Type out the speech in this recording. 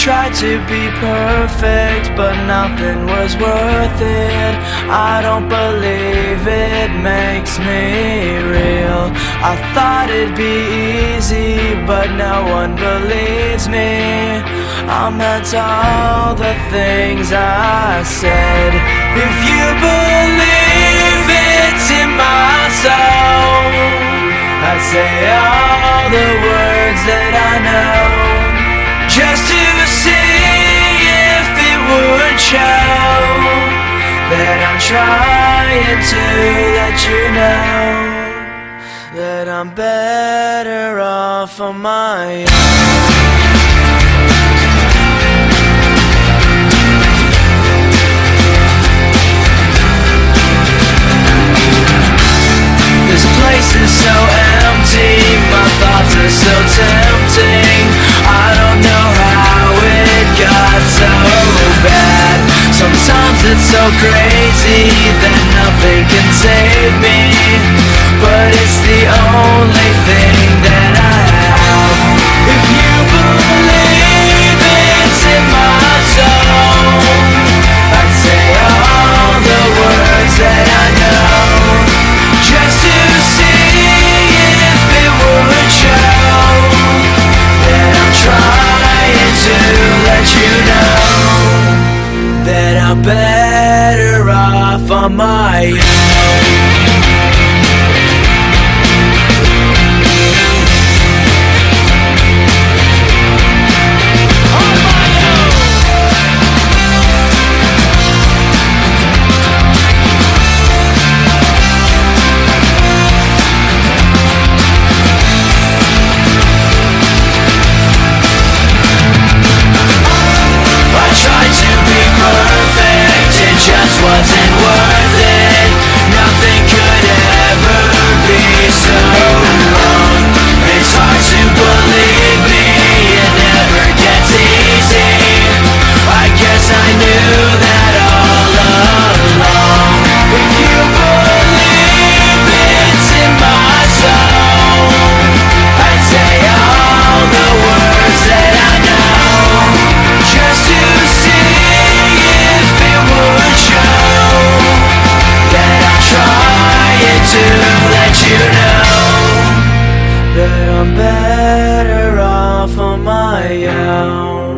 tried to be perfect, but nothing was worth it. I don't believe it makes me real. I thought it'd be easy, but no one believes me. I'm meant all the things I said. If you believe it's in my soul, I'd say all the words that I know just to see if it would show that I'm trying to let you know that I'm better off on my own. This place is so crazy on my own. I'm better off on my own.